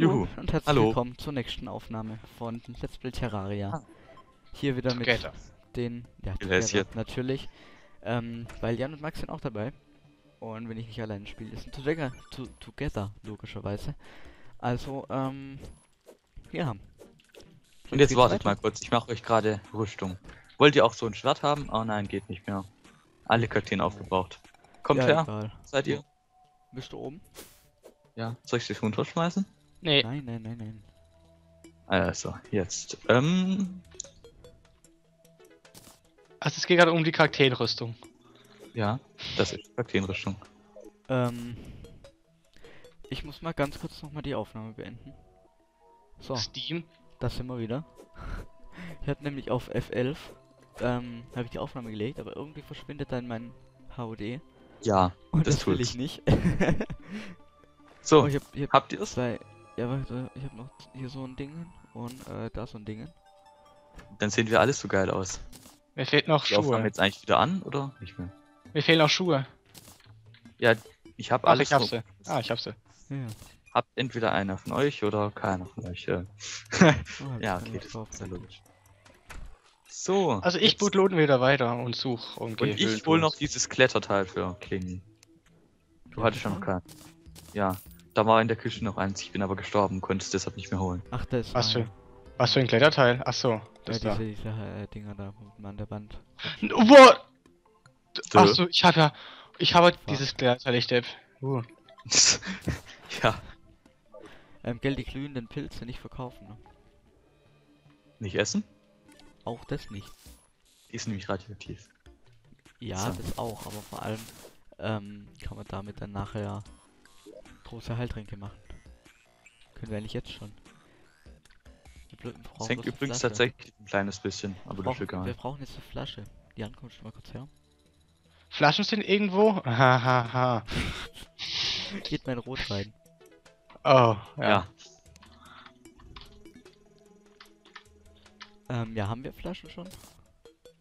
Hallo Juhu. und herzlich Hallo. willkommen zur nächsten Aufnahme von Let's Play Terraria. Ah. Hier wieder mit Together. den, ja, Together, natürlich, ähm, weil Jan und Max sind auch dabei. Und wenn ich nicht alleine spiele, ist ein Together, to, together logischerweise. Also, ähm, ja. Und jetzt wartet weiter. mal kurz, ich mache euch gerade Rüstung. Wollt ihr auch so ein Schwert haben? Oh nein, geht nicht mehr. Alle Kakteen aufgebraucht. Kommt ja, her, egal. seid ihr? Bist du oben? Ja. Soll ich dich runterschmeißen? Nee, Nein, nein, nein, nein. Also, jetzt. Ähm, also es geht gerade um die Charakterrüstung. ja, das ist Kakteenrüstung. Ähm, ich muss mal ganz kurz nochmal die Aufnahme beenden. So. Steam. Da sind wir wieder. Ich hatte nämlich auf F11 ähm, habe ich die Aufnahme gelegt, aber irgendwie verschwindet dann mein HUD. Ja, Und Das das, will tut's. ich nicht. so, oh, ich hab, ich hab habt ihr es? Ja, warte, ich hab noch hier so ein Ding und äh, da so ein Ding. Dann sehen wir alles so geil aus. Mir fehlt noch Die Aufnahme Schuhe. jetzt eigentlich wieder an, oder? Nicht mehr. Mir fehlen noch Schuhe. Ja, ich habe alles ich hab so- sie. Ah, ich hab sie. Ja. Habt entweder einer von euch oder keiner von euch. Äh. Oh, ja, okay, das ist ja geachtet. logisch. So. Also ich bootloaden wieder weiter und such und Und ich hol noch dieses Kletterteil für Klingen. Du Ja, hattest schon noch keinen. Ja, da war in der Küche noch eins. Ich bin aber gestorben, konnte es deshalb nicht mehr holen. Ach, das Was war für, was für ein Kletterteil? Ach so, ja, das diese, da. diese äh, Dinger da unten an der Wand. What? Dö. Ach so, ich hab ja, ich habe Fuck. dieses Kletterteil, ich depp. Uh. ja, Ähm, Geld, die glühenden Pilze nicht verkaufen, ne? nicht essen? Auch das nicht. Die ist nämlich radioaktiv. Ja, So. das auch, aber vor allem ähm, kann man damit dann nachher große Heiltränke machen. Können wir eigentlich jetzt schon. Wir bl- brauchen Es hängt übrigens Flasche. tatsächlich ein kleines bisschen, aber das ist brauchen, Wir brauchen jetzt eine Flasche. Jan, kommst du mal kurz her? Flaschen sind irgendwo? Hahaha. Geht mein Rot rein. Oh, ja. Ja. Ähm, ja, haben wir Flaschen schon?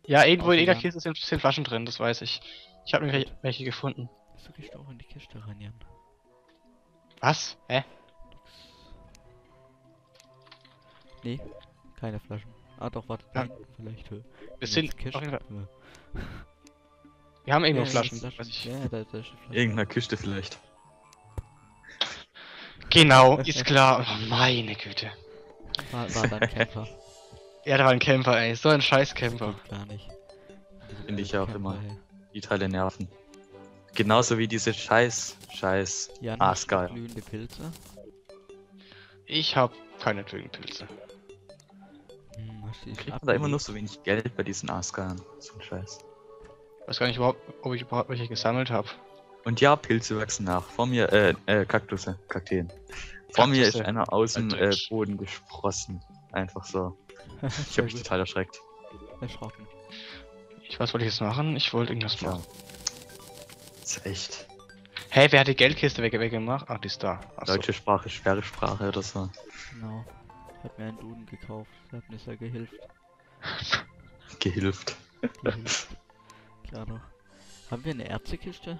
Ja, irgendwo in jeder. Kiste sind, sind Flaschen drin, das weiß ich. Ich habe nämlich welche gefunden. Wieso gehst du auch in die Kiste rein, Jan? Was? Hä? Nee, keine Flaschen. Ah doch, warte, Ja. nein, vielleicht. äh, Wir in sind Kiste. Ja. Wir haben Ja, irgendwo ja, Flaschen. Flaschen. weiß ich. Ja, da, da ist eine Flasche. Irgendeiner Küste vielleicht. Genau, ist klar. Oh, meine Güte. War, war dann Camper. Ja, da war ein Camper, ey. So ein scheiß Camper. Gar nicht. Finde ich auch Camper, immer. ey. Die Teile nerven. Genauso wie diese scheiß, scheiß Jan, geil. glühende Pilze? Ich hab keine Pilze. Hm, schon man da immer nur so wenig Geld bei diesen Askern. So ein Scheiß. Weiß gar nicht überhaupt, ob ich überhaupt welche gesammelt habe. Und ja, Pilze wachsen nach. Vor mir, äh, äh, Kaktusse, Kakteen. Vor mir ist Kaktusse. einer aus dem äh. Boden gesprossen. Einfach so. Ich hab mich total erschreckt. Erschrocken. Ich, was wollte ich jetzt machen? Ich wollte irgendwas Ja. machen. Das ist echt. Hey, wer hat die Geldkiste weg weggemacht? Ach, die ist da. Achso. Deutsche Sprache, schwere Sprache oder so. Genau. Ich hab mir einen Duden gekauft. Der hat mir sehr gehilft. Gehilft. gehilft. Klar doch. Haben wir eine Ärztekiste?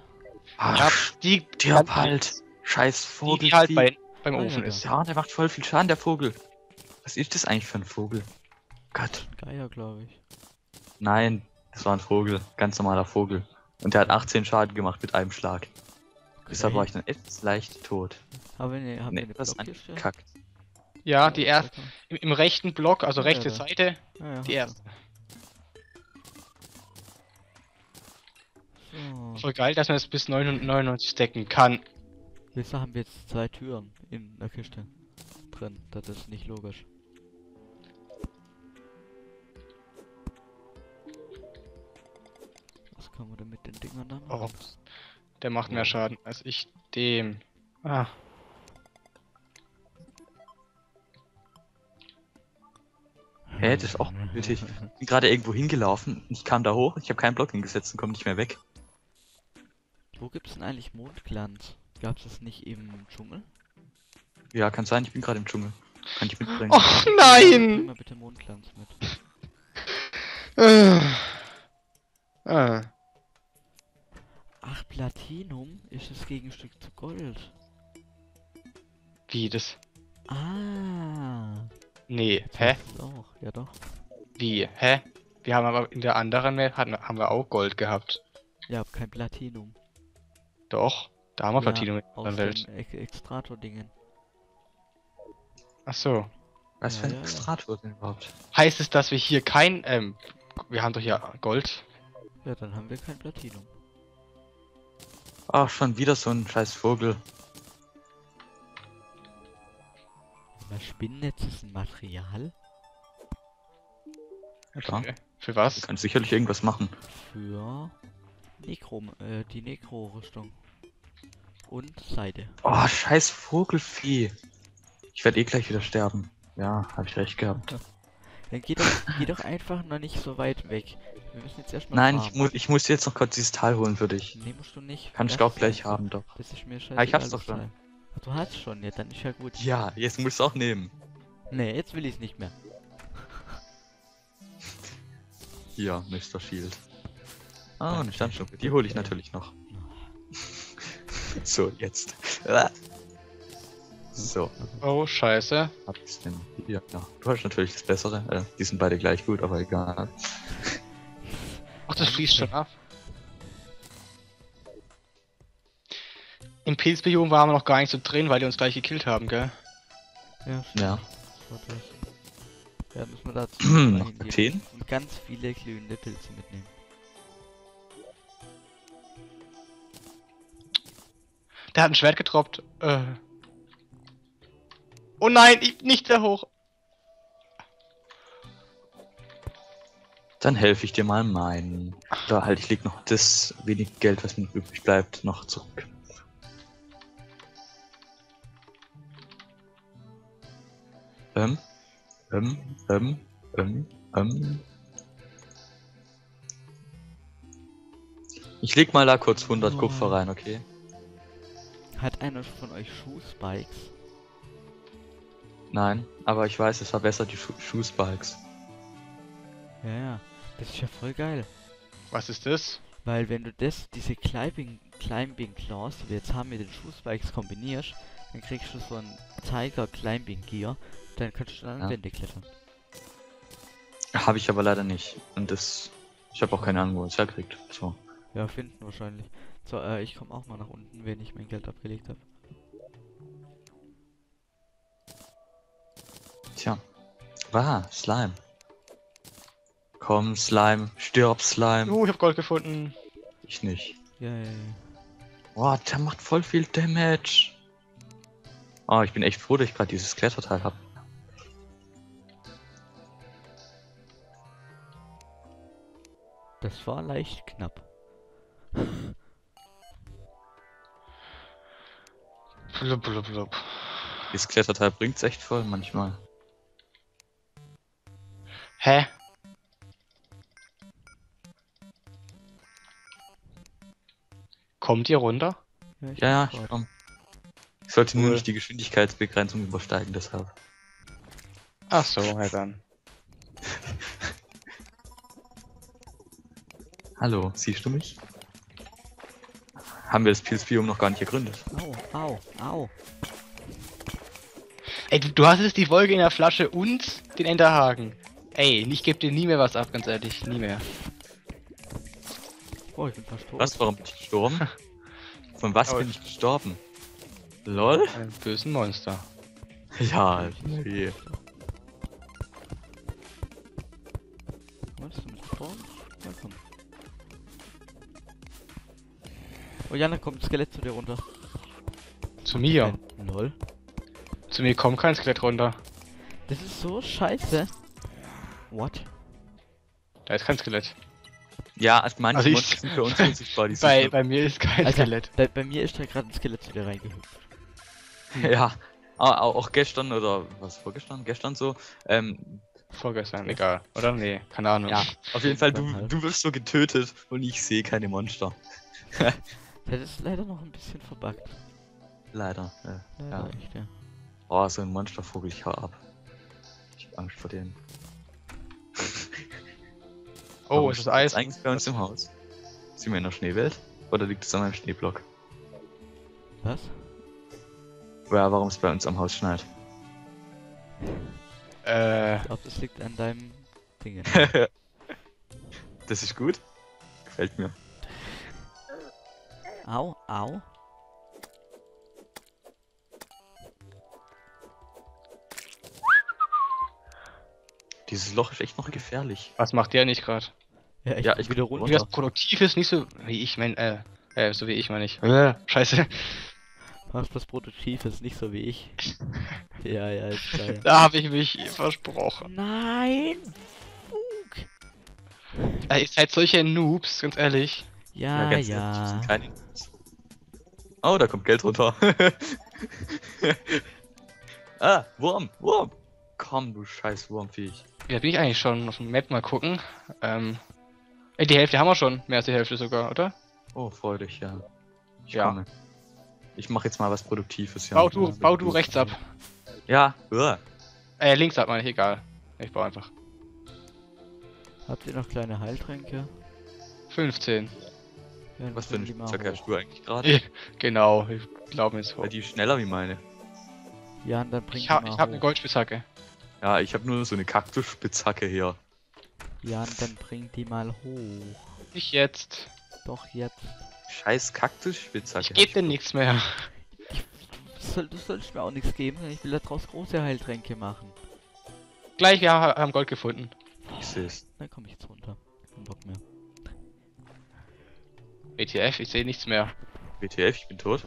Ah, Ja, die, stirb halt! Scheiß die, Vogel. die halt die- bei, beim ja, Ofen da. ist. Ja, der macht voll viel Schaden, der Vogel. Was ist das eigentlich für ein Vogel? Gott. Geier, glaube ich. Nein, das war ein Vogel. Ganz normaler Vogel. Und der hat 18 Schaden gemacht mit einem Schlag. Deshalb war ich dann etwas leicht tot. Haben wir eine, haben Nee, wir das Blockkiste? angekackt. Ja, die erste. Im, Im rechten Block, also Ja, rechte da. Seite, Ja, ja, die erste. So. Voll geil, dass man es bis 99 stacken kann. Wieso haben wir jetzt zwei Türen in der Kiste drin? Das ist nicht logisch. Da Oh, der macht mehr Schaden als ich dem. Ah, Hä, das ist auch nötig. Ich bin gerade irgendwo hingelaufen. Ich kam da hoch, ich habe keinen Block hingesetzt und komme nicht mehr weg. Wo gibt's denn eigentlich Mondglanz? Gab's das nicht im Dschungel? Ja, kann sein, ich bin gerade im Dschungel. Kann ich mitbringen. Och nein! mal bitte Mondglanz mit. Äh. Ah. Platinum ist das Gegenstück zu Gold. Wie das? Ah. Nee, jetzt hä? auch. Ja doch. Wie? Hä? Wir haben aber in der anderen Map hatten, haben wir auch Gold gehabt. Ja, aber kein Platinum. Doch, da haben wir Ja, Platinum in Aus der Welt. Ex Extrator-Dingen. Ach so. Was Ja, für ein ja, ja. Extrator denn überhaupt? Heißt es, dass wir hier kein, ähm, wir haben doch hier Gold. Ja, dann haben wir kein Platinum. Ach, schon wieder so ein scheiß Vogel. Das Spinnennetz ist ein Material Ja, Für, für du was? kannst sicherlich irgendwas machen. für Nekro, äh, die Nekro-Rüstung. Und Seide. Oh, scheiß Vogelvieh. Ich werde eh gleich wieder sterben. Ja, habe ich recht gehabt. Dann geh doch, geh doch einfach noch nicht so weit weg. Wir müssen jetzt erstmal. Nein, ich, muss, ich muss jetzt noch kurz dieses Tal holen für dich. Nee, musst du nicht. Kann ich Lass auch gleich haben, doch. Das ist mir scheiße. Ja, ich hab's doch schon. Du hast schon, ja, dann ist ja gut. Ja, jetzt musst du auch nehmen. Nee, jetzt will ich's nicht mehr. Hier, Mr. Shield. Ah, eine Standschnuppe. Die hole ich natürlich noch. so, jetzt. Ah. So, Oh, scheiße. hab ich's denn? Hier, ja. Du hast natürlich das Bessere. Äh, die sind beide gleich gut, aber egal. Ach, das fließt schon ab. Im Pilzbiom waren wir noch gar nicht so drin, weil die uns gleich gekillt haben, gell? Ja, stimmt. Ja. Ja, müssen wir dazu hingehen Athen? und ganz viele glühende Pilze mitnehmen. Der hat ein Schwert getroppt. Äh. Oh nein, ich, nicht sehr hoch. Dann helfe ich dir mal meinen. Da halt, ich leg noch das wenig Geld, was mir noch übrig bleibt, noch zurück. Ähm, ähm, ähm, ähm, ähm. Ich leg mal da kurz 100 Oh. Kupfer rein, okay? Hat einer von euch Schuhspikes? Nein, aber ich weiß, es verbessert die Schu Schuhspikes. Ja, ja. Das ist ja voll geil. Was ist das? Weil wenn du das, diese Climbing, Climbing Claws, die wir jetzt haben, mit den Schuhspikes kombinierst, dann kriegst du so ein Tiger Climbing Gear, dann kannst du dann an Ja. Wände klettern. Habe ich aber leider nicht. Und das. Ich habe auch keine Ahnung, wo es herkriegt. So. Ja, finden wahrscheinlich. So, äh, ich komme auch mal nach unten, wenn ich mein Geld abgelegt habe. Tja. Ah, Slime. Komm, Slime. Stirb, Slime. Oh, ich hab Gold gefunden. Ich nicht. Ja, ja, ja. Boah, der macht voll viel Damage. Oh, ich bin echt froh, dass ich gerade dieses Kletterteil habe. Das war leicht knapp. Blub, blub, blub. Dieses Kletterteil bringt's echt voll manchmal. Hä? Kommt ihr runter? Ja, ich Ja, ich komm. Ich sollte nur Cool. nicht die Geschwindigkeitsbegrenzung übersteigen, deshalb. Ach so, ja dann. Hallo, siehst du mich? Haben wir das PSP-Um noch gar nicht gegründet? Au, au, au. Ey, du, du hast jetzt die Wolke in der Flasche und den Enterhaken. Ey, ich geb dir nie mehr was ab, ganz ehrlich, nie mehr. Oh, ich bin tot. Was? Warum bin ich gestorben? Von was Aber- bin ich gestorben? LOL? Einem bösen Monster. Ja, nee. Was ist mit Storm? Ja, komm. Oh, Jana, kommt ein Skelett zu dir runter. Zu mir. Ein- Lol. Zu mir kommt kein Skelett runter. Das ist so scheiße. What? Da ist kein Skelett. Ja, also manche Also ich- Monster sind für uns unsichtbar. Die sind Bei, nur- bei mir ist kein Alter, Skelett. bei, bei mir ist da gerade ein Skelett dir reingehüpft. Ja, au- au- auch gestern oder was vorgestern? Gestern so. Ähm, Vorgestern, egal. Oder? Nee, keine Ahnung. ja, auf jeden Fall, du, halt. du wirst so getötet und ich sehe keine Monster. Das ist leider noch ein bisschen verbuggt. Leider. Äh, Leider Ja. echt, ja. oh, so ein Monstervogel, ich hau ab. Ich hab Angst vor denen. Oh, Warum ist das Eis? eigentlich bei uns im Haus? Sind wir in der Schneewelt? Oder liegt es an meinem Schneeblock? Was? Ja, warum es bei uns am Haus schneit? Äh, Ich glaube, das liegt an deinem Ding. das ist gut. Gefällt mir. au, au. Dieses Loch ist echt noch gefährlich. was macht der nicht gerade? Ja, ich, Ja, ja, ich wieder runter. Das produktiv ist nicht so wie ich mein, äh, äh, so wie ich meine ich. Äh, scheiße. Machst was Produktives, nicht so wie ich. ja, ja, ist geil. Da habe ich mich versprochen. Nein! Fug! Äh, ihr seid solche Noobs, ganz ehrlich. Ja, ganz ja. ehrlich, Oh, da kommt Geld runter. ah, Wurm, Wurm. Komm, du scheiß Wurmviech. Ja, bin ich eigentlich schon auf dem Map mal gucken. Ähm, ey, die Hälfte haben wir schon. Mehr als die Hälfte sogar, oder? Oh, freu dich, ja. Ich Ja. komme. Ich mache jetzt mal was Produktives, ja. Bau du, bau du rechts ab. Ja, uah. Äh, links ab, meine ich, egal. Ich baue einfach. Habt ihr noch kleine Heiltränke? 15. Ja, dann was für eine Spitzhacke hast du eigentlich gerade? genau, ich glaube jetzt hoch. Weil die ist schneller wie meine. Ja, und dann bring Ich die hab, mal ich hab eine. Goldspitzhacke. Ja, ich habe nur so eine Kaktusspitzhacke hier. Ja, und dann bring die mal hoch. Nicht jetzt. Doch jetzt. Scheiß Kaktusspitzhacke. Ich geb dir nichts mehr. Du, soll, du sollst mir auch nichts geben, ich will daraus große Heiltränke machen. Gleich, wir ha- haben Gold gefunden. Ich seh's. Dann komm ich jetzt runter. Kein Bock mehr. WTF, ich sehe nichts mehr. WTF, ich bin tot.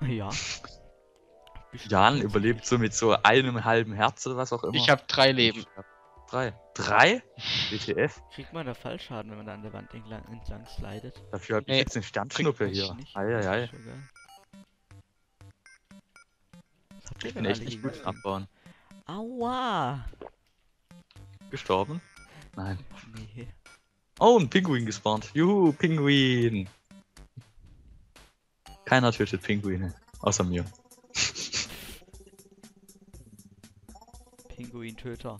Ja. Jan überlebt so mit so einem halben Herz oder was auch immer. Ich habe drei Leben. Ich hab Drei. Drei? WTF? Kriegt man da Fallschaden, wenn man da an der Wand entlang, entlang slidet? Dafür habe ich Nee, jetzt eine Sternschnuppe hier. Eieiei. Ich bin echt nicht gut im Abbauen. Aua! Gestorben? Nein. Nee. Oh, ein Pinguin gespawnt. Juhu, Pinguin. Keiner tötet Pinguine. Außer mir. Pinguintöter.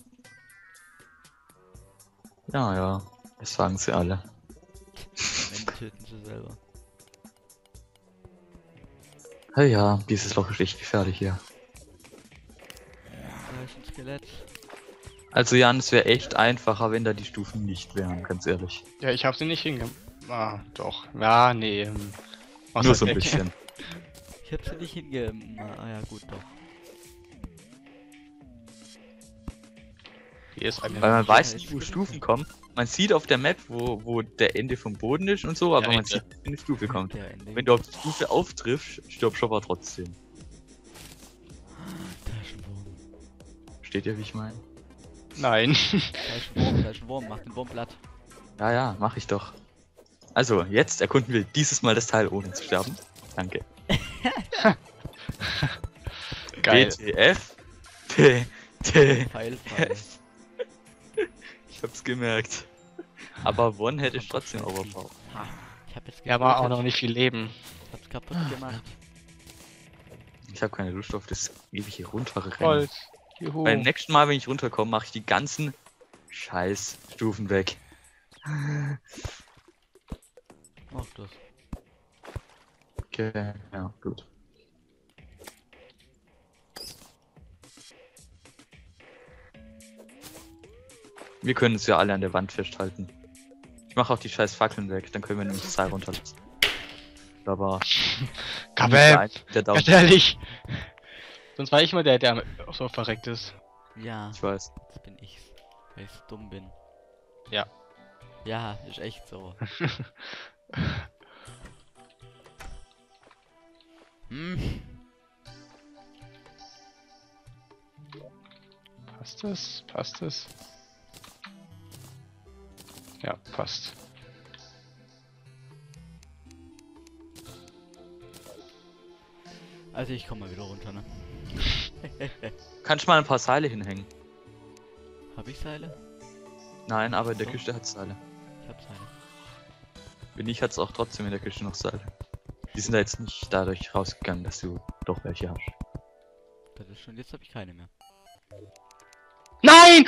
Ja, ja. Das sagen sie alle. Töten sie selber. Ja, ja, dieses Loch ist echt gefährlich hier. Da ist ein Skelett. Also Jan, es wäre echt einfacher, wenn da die Stufen nicht wären, ganz ehrlich. Ja, ich habe sie nicht hingem... Ah, doch. Ja, nee. ähm, Nur so ein bisschen. Ich hab sie nicht hinge... Ah ja, gut, doch. Ist. Weil man weiß Ja, nicht, wo. Stufen kommen. Man sieht auf der Map, wo, wo der Ende vom Boden ist und so, aber man Ende. sieht, nicht, wenn eine Stufe kommt. Wenn du auf die Stufe auftriffst, stirbst du aber trotzdem. Da ist ein Wurm. Steht ihr, wie ich meine? Nein. Da ist ein Wurm, da ist ein Wurm. Mach den Wurm platt. Ja, ja, mach ich doch. Also, jetzt erkunden wir dieses Mal das Teil ohne zu sterben. Danke. Geil. WTF? T, T. Pfeil, Pfeil. Ich hab's gemerkt. Aber One hätte ich trotzdem overpowered. Ha, ich hab jetzt Wir haben auch noch nicht viel Leben. Hab's kaputt gemacht. Ich habe keine Lust auf das ewige. Juhu. Beim nächsten Mal, wenn ich runterkomme, mache ich die ganzen scheiß Stufen weg. Mach das. Okay, ja, gut. Wir können es ja alle an der Wand festhalten. Ich mache auch die scheiß Fackeln weg, dann können wir nämlich das Seil runterlassen. Aber Kabel. Ganz ehrlich. Sonst war ich immer der, der so verreckt ist. Ja, Ich weiß. jetzt bin ich's. Weil ich so dumm bin. Ja. Ja, ist echt so. hm. Passt das? Passt das? Ja, passt. Also ich komm mal wieder runter, ne? Kannst mal ein paar Seile hinhängen? Hab ich Seile? Nein, aber in der So. Küste hat Seile. Ich hab Seile. Wenn nicht, hat's auch trotzdem in der Küste noch Seile. Die sind da jetzt nicht dadurch rausgegangen, dass du doch welche hast. Das ist schon, jetzt hab ich keine mehr. Nein!